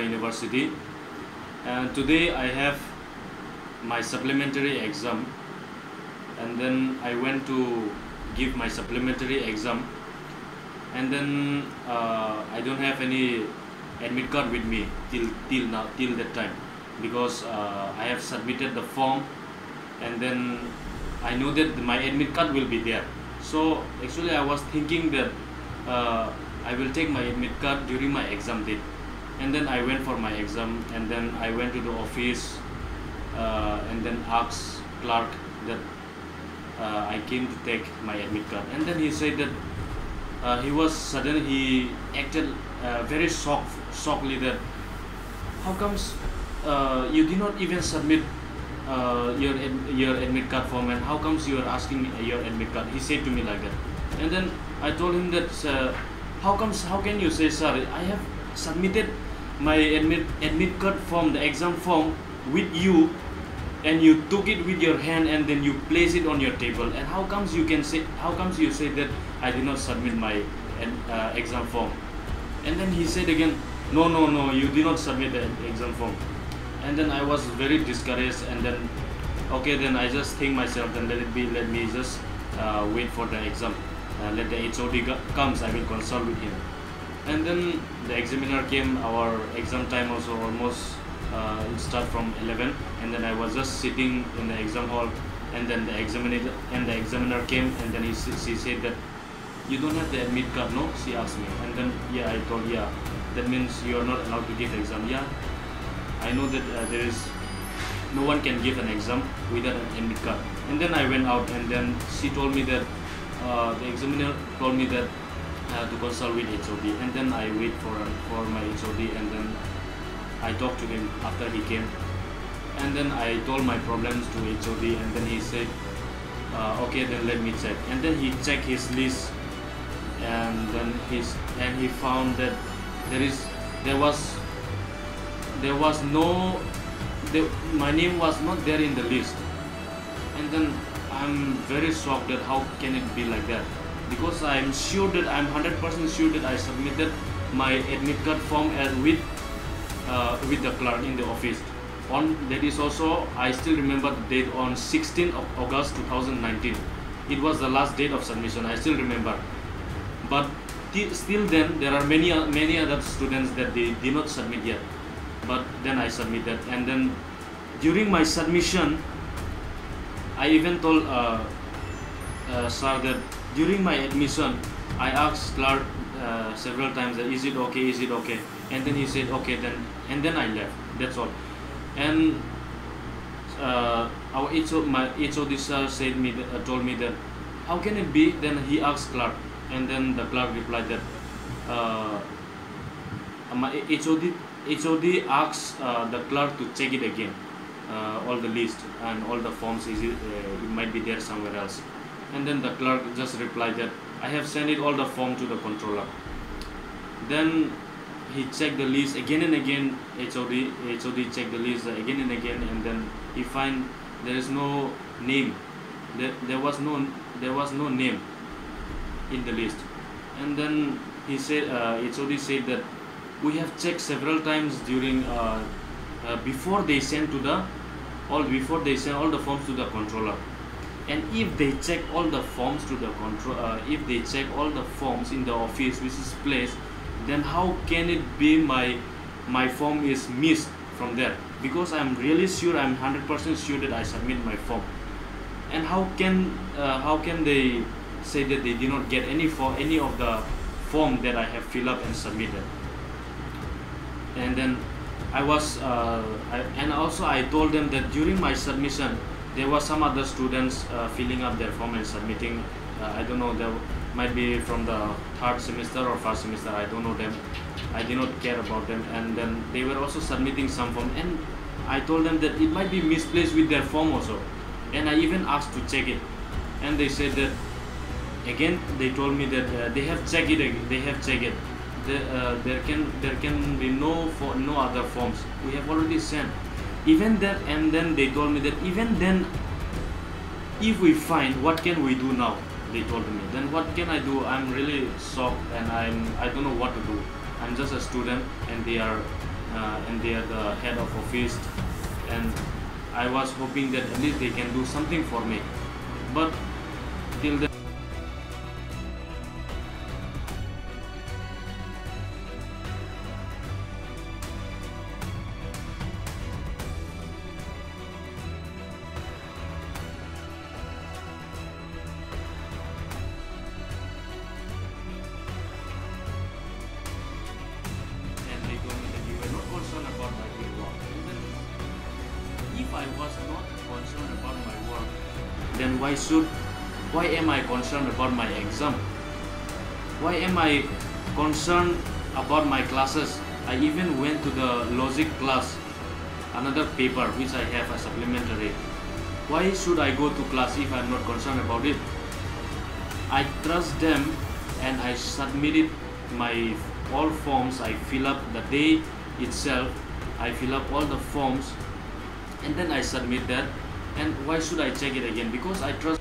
University. And today I have my supplementary exam. And then I went to give my supplementary exam. And then uh, I don't have any admit card with me till till now till that time. Because uh, I have submitted the form. And then I know that my admit card will be there. So actually I was thinking that uh, I will take my admit card during my exam date and then I went for my exam and then I went to the office uh, and then asked clerk that uh, I came to take my admit card. And then he said that uh, he was sudden he acted uh, very shocked shockingly that how comes uh, you did not even submit uh, your your admit card form and how comes you are asking your admit card? He said to me like that. And then I told him that how comes how can you say sorry I have submitted my admit admit card form the exam form with you and you took it with your hand and then you place it on your table. And how comes you can say how comes you say that i did not submit my uh, exam form? And then he said again no no no you did not submit the exam form. And then i was very discouraged and then okay then i just think myself then let it be let me just uh, wait for the exam. Uh, let the hod comes i will consult with him and then the examiner came our exam time also almost uh, start from 11 and then I was just sitting in the exam hall. And then the examiner and the examiner came. And then he, she said that you don't have the admit card no? She asked me. And then yeah I told yeah. That means you are not allowed to give the exam. Yeah. I know that uh, there is no one can give an exam without an admit card. And then I went out. And then she told me that uh, the examiner told me that uh, to consult with HOD and then I wait for for my HOD and then I talked to him after he came. And then I told my problems to HOD and then he said uh, okay then let me check. And then he checked his list and then his and he found that there is there was there was no my name was not there in the list. And then I'm very shocked that how can it be like that because I'm sure that I'm 100% sure that I submitted my admit card form as with uh, with the clerk in the office. On that is also I still remember the date on 16th of August 2019. It was the last date of submission. I still remember. But ti- still then there are many many other students that they did not submit yet. But then I submitted and then during my submission I even told uh, uh, sir that during my admission I asked clerk uh, several times that is it okay? Is it okay? And then he said okay then and then I left. That's all. And uh, our HO, my HOD sir said me uh, told me that how can it be? Then he asked clerk and then the clerk replied that uh, my HOD HOD asked uh, the clerk to check it again uh, all the list and all the forms is it, uh, it might be there somewhere else and then the clerk just replied that I have sent it all the form to the controller. Then he checked the list again and again HOD HOD checked the list again and again and then he find there is no name. There, there was no there was no name in the list. And then he said uh, HOD said that we have checked several times during uh, uh, before they send to the all before they send all the forms to the controller and if they check all the forms to the control uh, if they check all the forms in the office which is placed then how can it be my my form is missed from there? Because i'm really sure i'm 100% sure that i submit my form. And how can uh, how can they say that they did not get any for any of the form that i have filled up and submitted? And then I was uh, I, and also I told them that during my submission there were some other students uh, filling up their form and submitting. Uh, I don't know they might be from the third semester or first semester I don't know them. I did not care about them. And then they were also submitting some form. And I told them that it might be misplaced with their form also. And I even asked to check it. And they said that again they told me that uh, they have checked it they have checked it. The, uh, there can there can be no for no other forms. We have already sent even that and then they told me that even then if we find what can we do now? They told me. Then what can i do? I'm really shocked and i'm i don't know what to do. I'm just a student and they are uh, and they are the head of office. And i was hoping that at least they can do something for me. But till then then why should, why am I concerned about my exam? Why am I concerned about my classes? I even went to the logic class, another paper which I have a supplementary. Why should I go to class if I'm not concerned about it? I trust them and I submitted my all forms I fill up the day itself I fill up all the forms and then I submit that and why should I check it again? Because I trust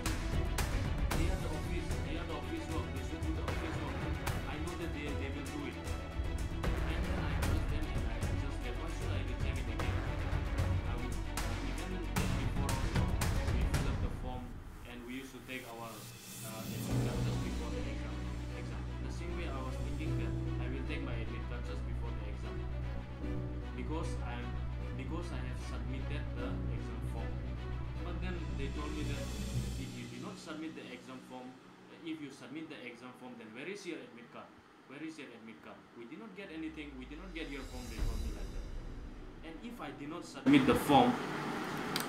if you submit the exam form then where is your admit card? Where is your admit card? We did not get anything. We did not get your form they told me like that. And if I did not submit the form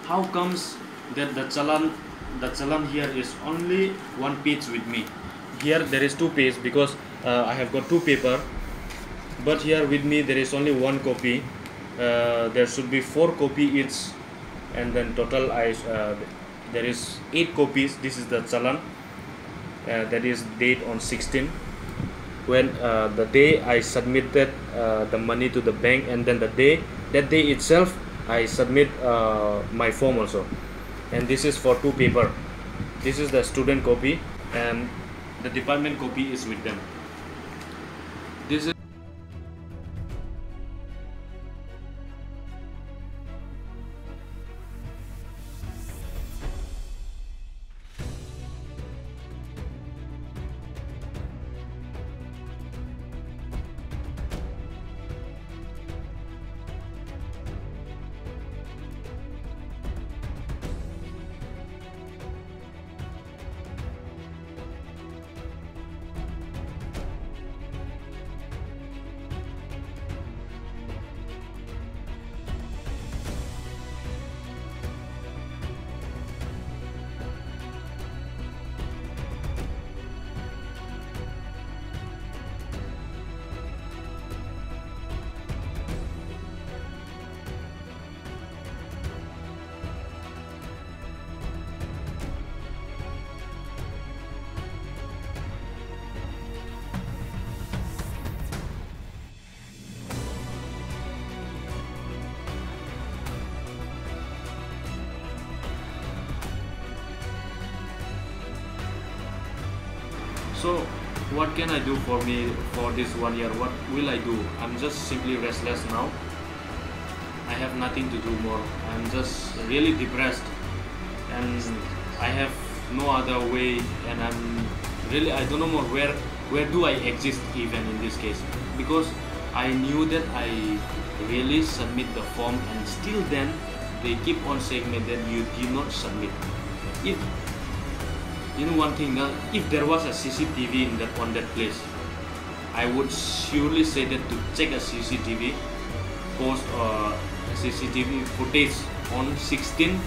how comes that the challan the challan here is only one page with me? Here there is two page because uh, I have got two paper. But here with me there is only one copy. Uh, there should be four copy each. And then total I uh, there is eight copies. This is the challan uh, that is date on 16 when uh, the day I submitted uh, the money to the bank and then the day that day itself I submit uh, my form also. And this is for two paper. This is the student copy and the department copy is with them. This is So, what can I do for me for this one year? What will I do? I'm just simply restless now. I have nothing to do more. I'm just really depressed, and I have no other way. And I'm really I don't know more where where do I exist even in this case because I knew that I really submit the form, and still then they keep on saying me that you did not submit. If you know one thing now if there was a cctv in that on that place i would surely say that to check a cctv post uh, or cctv footage on 16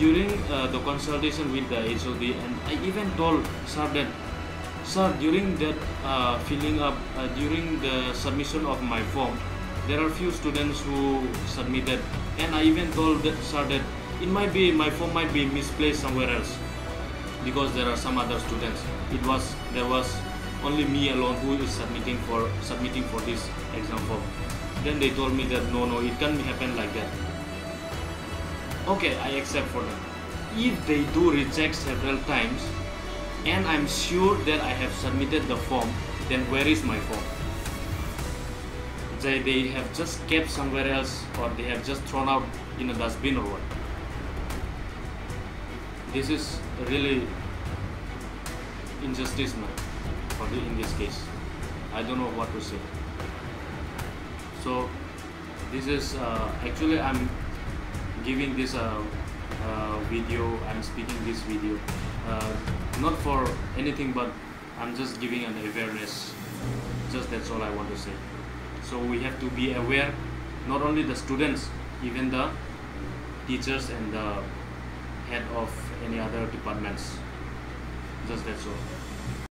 during uh, the consultation with the HOD and I even told sir that sir during that uh, filling up uh, during the submission of my form there are few students who submitted and I even told that, sir that it might be my form might be misplaced somewhere else because there are some other students. It was there was only me alone who is submitting for submitting for this exam form. Then they told me that no no it can't happen like that okay i accept for them. If they do reject several times and i'm sure that i have submitted the form then where is my form? They, they have just kept somewhere else or they have just thrown out in a dustbin or what? This is really injustice man for the, in this case. I don't know what to say. So this is uh, actually i'm giving this uh, uh, video i'm speaking this video uh, not for anything but i'm just giving an awareness. Just that's all i want to say. So we have to be aware not only the students even the teachers and the head of any other departments. Just that's all